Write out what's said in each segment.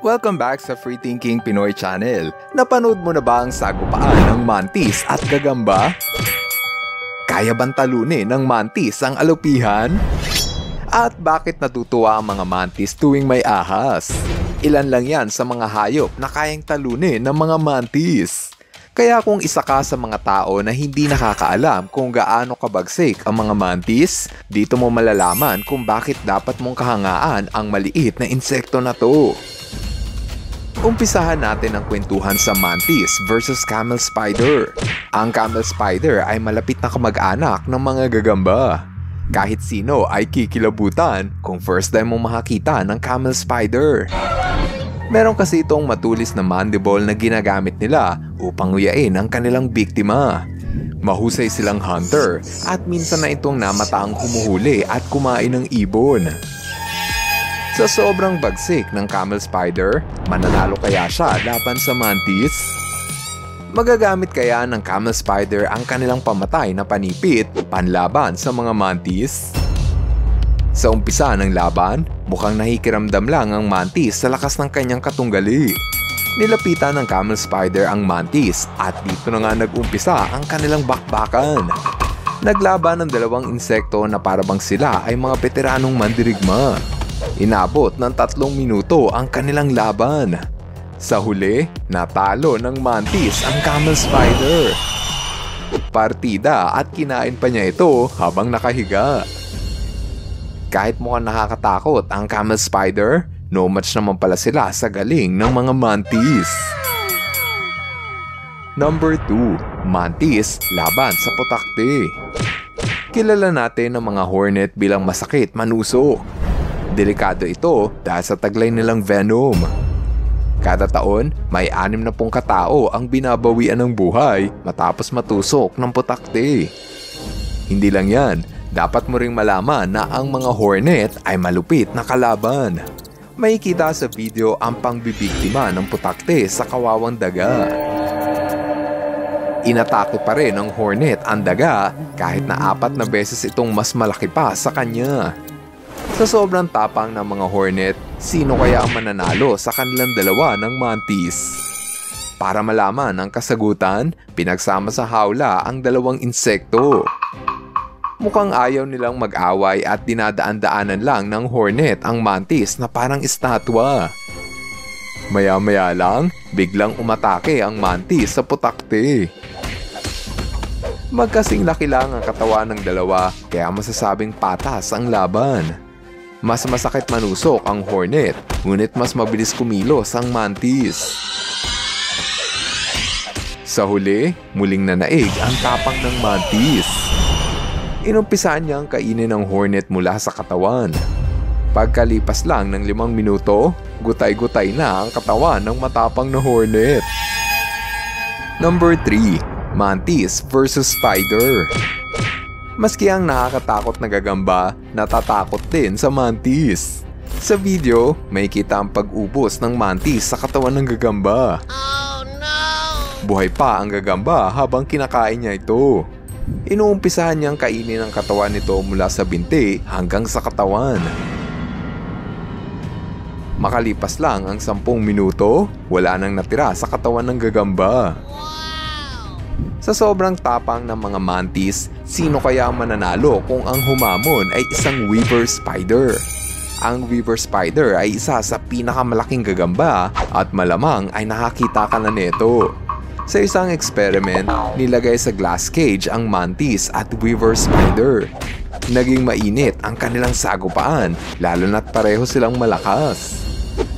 Welcome back sa Free Thinking Pinoy Channel. Napanood mo na ba ang sagupaan ng mantis at gagamba? Kaya bang talunin ng mantis ang alupihan? At bakit natutuwa ang mga mantis tuwing may ahas? Ilan lang yan sa mga hayop na kayang talunin ng mga mantis. Kaya kung isa ka sa mga tao na hindi nakakaalam kung gaano kabagsik ang mga mantis, dito mo malalaman kung bakit dapat mong kahangaan ang maliit na insekto na to. Umpisahan natin ang kwentuhan sa mantis versus camel spider. Ang camel spider ay malapit na kamag-anak ng mga gagamba. Kahit sino ay kikilabutan kung first time mong makakita ng camel spider. Meron kasi itong matulis na mandible na ginagamit nila upang uyain ang kanilang biktima. Mahusay silang hunter at minsan na itong namataang humuhuli at kumain ng ibon. Sa sobrang bagsik ng camel spider, mananalo kaya siya laban sa mantis? Magagamit kaya ng camel spider ang kanilang pamatay na panipit panlaban sa mga mantis? Sa umpisa ng laban, mukhang nahikiramdam lang ang mantis sa lakas ng kanyang katunggali. Nilapitan ng camel spider ang mantis at dito na nga nag-umpisa ang kanilang bakbakan. Naglaban ng dalawang insekto na parabang sila ay mga veteranong mandirigma. Inabot ng tatlong minuto ang kanilang laban. Sa huli, natalo ng mantis ang camel spider. Partida at kinain pa niya ito habang nakahiga. Kahit mukhang nakakatakot ang camel spider, no match naman pala sila sa galing ng mga mantis. Number 2, mantis laban sa putakte. Kilala natin ang mga hornet bilang masakit manusok. Delikado ito dahil sa taglay nilang venom. Kada taon, may anim na pong katao ang binabawian ng buhay matapos matusok ng putakte. Hindi lang yan, dapat mo ring malaman na ang mga hornet ay malupit na kalaban. May kita sa video ang pangbibiktima ng putakte sa kawawang daga. Inatake pa rin ng hornet ang daga kahit na apat na beses itong mas malaki pa sa kanya. Sa sobrang tapang ng mga hornet, sino kaya ang mananalo sa kanilang dalawa ng mantis? Para malaman ang kasagutan, pinagsama sa hawla ang dalawang insekto. Mukhang ayaw nilang mag-away at dinadaan-daanan lang ng hornet ang mantis na parang estatwa. Maya-maya lang, biglang umatake ang mantis sa putakte. Magkasing laki lang ang katawan ng dalawa kaya masasabing patas ang laban. Mas masakit manusok ang hornet, ngunit mas mabilis kumilos ang mantis. Sa huli, muling nanaig ang tapang ng mantis. Inumpisahan niyang kainin ng hornet mula sa katawan. Pagkalipas lang ng limang minuto, gutay-gutay na ang katawan ng matapang na hornet. Number 3, Mantis versus Spider. Maski ang nakakatakot na gagamba, natatakot din sa mantis. Sa video, may kita ang pag-ubos ng mantis sa katawan ng gagamba. Oh no! Buhay pa ang gagamba habang kinakain niya ito. Inuumpisahan niyang kainin ang katawan nito mula sa binti hanggang sa katawan. Makalipas lang ang sampung minuto, wala nang natira sa katawan ng gagamba. Sa sobrang tapang ng mga mantis, sino kaya mananalo kung ang humamon ay isang weaver spider? Ang weaver spider ay isa sa pinakamalaking gagamba at malamang ay nakakita ka na nito. Sa isang experiment, nilagay sa glass cage ang mantis at weaver spider. Naging mainit ang kanilang sagupaan lalo na't pareho silang malakas.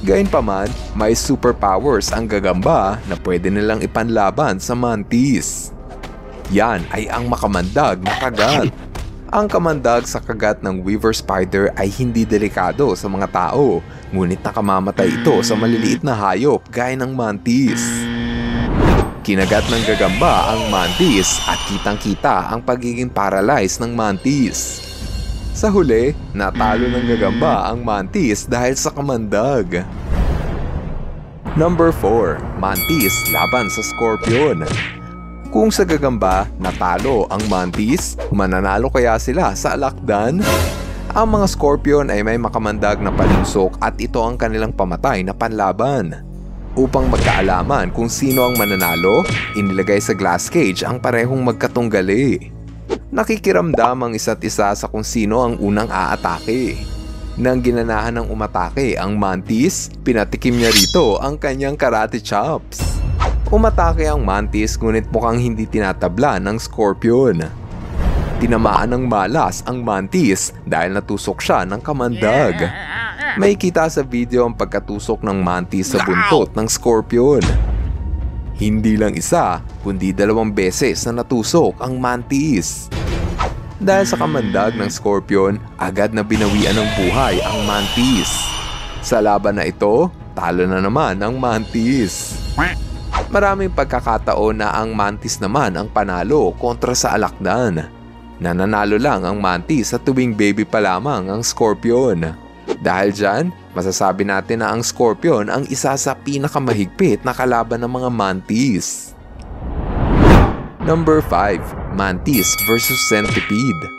Gayunpaman, may superpowers ang gagamba na pwede nilang ipanlaban sa mantis. Yan ay ang makamandag na kagat. Ang kamandag sa kagat ng weaver spider ay hindi delikado sa mga tao, ngunit nakamamatay ito sa maliliit na hayop gaya ng mantis. Kinagat ng gagamba ang mantis at kitang-kita ang pagiging paralyzed ng mantis. Sa huli, natalo ng gagamba ang mantis dahil sa kamandag. Number 4. Mantis laban sa scorpion. Kung sa gagamba natalo ang mantis, mananalo kaya sila sa alakdan? Ang mga Scorpion ay may makamandag na palusok at ito ang kanilang pamatay na panlaban. Upang magkaalaman kung sino ang mananalo, inilagay sa glass cage ang parehong magkatunggali. Nakikiramdam ang isa't isa sa kung sino ang unang aatake. Nang ginanahan ng umatake ang mantis, pinatikim niya rito ang kanyang karate chops. Umatake ang mantis ngunit mukhang hindi tinatabla ng scorpion. Tinamaan ng malas ang mantis dahil natusok siya ng kamandag. May kita sa video ang pagkatusok ng mantis sa buntot ng scorpion. Hindi lang isa, kundi dalawang beses na natusok ang mantis. Dahil sa kamandag ng scorpion, agad na binawian ng buhay ang mantis. Sa laban na ito, talo na naman ang mantis. Maraming pagkakataon na ang mantis naman ang panalo kontra sa alakdan. Nananalo lang ang mantis sa tuwing baby pa lamang ang scorpion. Dahil dyan, masasabi natin na ang scorpion ang isa sa pinakamahigpit na kalaban ng mga mantis. Number 5. Mantis versus Centipede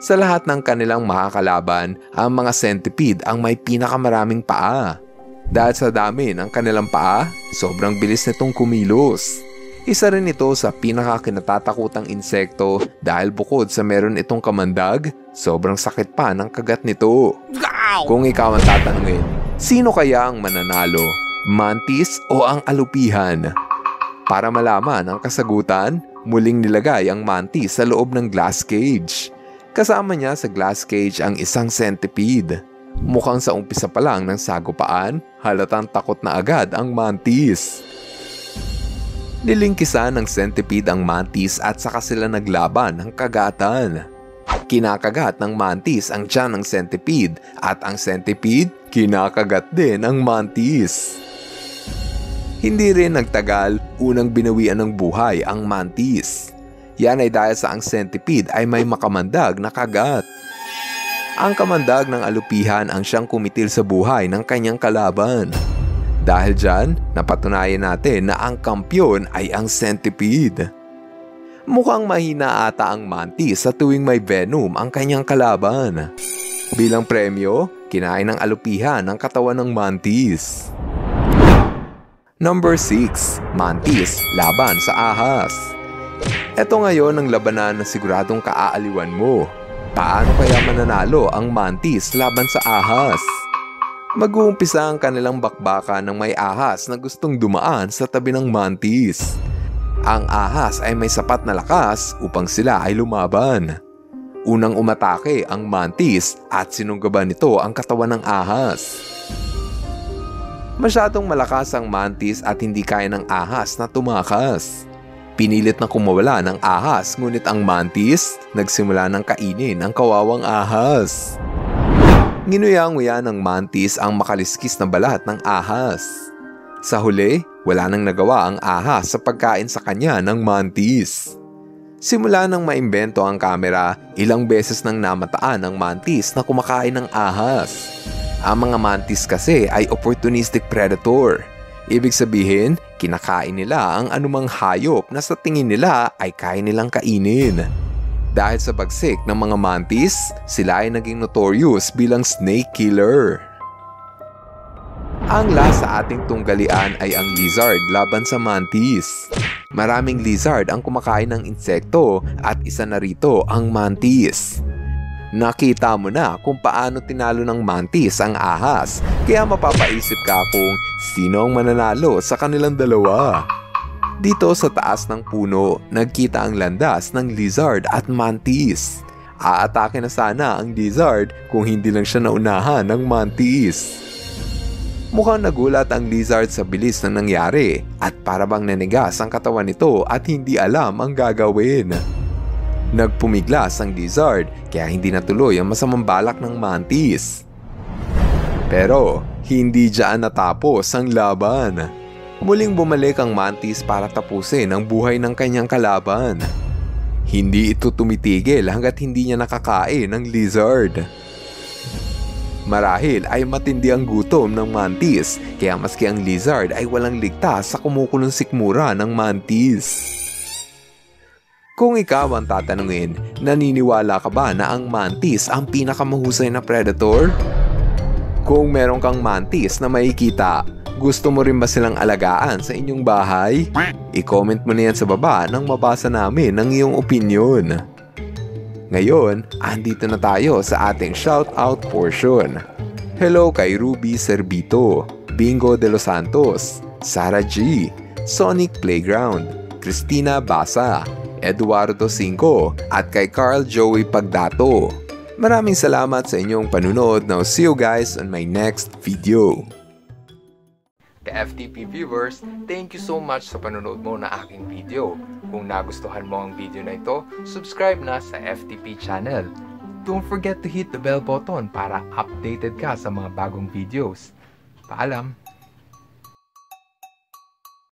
Sa lahat ng kanilang makakalaban, ang mga centipede ang may pinakamaraming paa. Dahil sa dami ng kanilang paa, sobrang bilis nitong kumilos. Isa rin ito sa pinakakinatatakutang insekto dahil bukod sa meron itong kamandag, sobrang sakit pa ng kagat nito. Kung ikaw ang tatanungin, sino kaya ang mananalo? Mantis o ang alupihan? Para malaman ang kasagutan, muling nilagay ang mantis sa loob ng glass cage. Kasama niya sa glass cage ang isang centipede. Mukhang sa umpisa pa lang ng sagupaan, halatang takot na agad ang mantis. Nilingkisan ng centipede ang mantis at saka sila naglaban ng kagatan. Kinakagat ng mantis ang tiyan ng centipede at ang centipede kinakagat din ang mantis. Hindi rin nagtagal, unang binawian ng buhay ang mantis. Yan ay dahil sa ang centipede ay may makamandag na kagat. Ang kamandag ng alupihan ang siyang kumitil sa buhay ng kanyang kalaban. Dahil dyan, napatunayan natin na ang kampyon ay ang centipede. Mukhang mahina ata ang mantis sa tuwing may venom ang kanyang kalaban. Bilang premyo, kinain ng alupihan ang katawan ng mantis. Number 6. Mantis laban sa ahas. Ito ngayon ang labanan na siguradong kaaaliwan mo. Paano kaya mananalo ang mantis laban sa ahas? Mag-uumpisa ang kanilang bakbaka ng may ahas na gustong dumaan sa tabi ng mantis. Ang ahas ay may sapat na lakas upang sila ay lumaban. Unang umatake ang mantis at sinunggaban nito ang katawan ng ahas. Masyadong malakas ang mantis at hindi kaya ng ahas na tumakas. Pinilit na kumawala ng ahas ngunit ang mantis nagsimula ng kainin ang kawawang ahas. Nginuyang-nguya ng mantis ang makaliskis na balat ng ahas. Sa huli, wala nang nagawa ang ahas sa pagkain sa kanya ng mantis. Simula nang maimbento ang kamera, ilang beses nang namataan ang mantis na kumakain ng ahas. Ang mga mantis kasi ay opportunistic predator. Ibig sabihin, kinakain nila ang anumang hayop na sa tingin nila ay kaya nilang kainin. Dahil sa bagsik ng mga mantis, sila ay naging notorious bilang snake killer. Ang last sa ating tunggalian ay ang lizard laban sa mantis. Maraming lizard ang kumakain ng insekto at isa na rito ang mantis. Nakita mo na kung paano tinalo ng mantis ang ahas, kaya mapapaisip ka kung sino ang mananalo sa kanilang dalawa. Dito sa taas ng puno, nagkita ang landas ng lizard at mantis. Aatake na sana ang lizard kung hindi lang siya naunahan ng mantis. Mukhang nagulat ang lizard sa bilis na nangyari at parabang nanigas ang katawan nito at hindi alam ang gagawin. Nagpumiglas ang lizard kaya hindi natuloy ang masamang balak ng mantis. Pero hindi dyan natapos ang laban. Muling bumalik ang mantis para tapusin ang buhay ng kanyang kalaban. Hindi ito tumitigil hanggat hindi niya nakakain ng lizard. Marahil ay matindi ang gutom ng mantis kaya maski ang lizard ay walang ligtas sa kumukulong sikmura ng mantis. Kung ikaw ang tatanungin, naniniwala ka ba na ang mantis ang pinakamahusay na predator? Kung meron kang mantis na makikita, gusto mo rin ba silang alagaan sa inyong bahay? I-comment mo na yan sa baba nang mabasa namin ang iyong opinion. Ngayon, andito na tayo sa ating shoutout portion. Hello kay Ruby Servito, Bingo de los Santos, Sara G, Sonic Playground, Christina Basa, Eduardo Cinco, at kay Carl Joey Pagdato. Maraming salamat sa inyong panunod. Now see you guys on my next video. Ka FTP viewers, thank you so much sa panunod mo na aking video. Kung nagustuhan mo ang video na ito, subscribe na sa FTP channel. Don't forget to hit the bell button para updated ka sa mga bagong videos. Paalam!